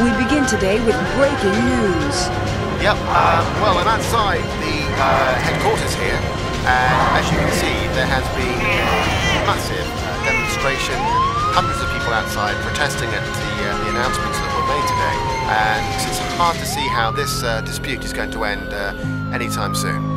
We begin today with breaking news. Yep, um, well, I'm outside the uh, headquarters here, and as you can see, there has been a massive uh, demonstration, hundreds of people outside protesting at the, uh, the announcements that were made today, and it's hard to see how this uh, dispute is going to end uh, anytime soon.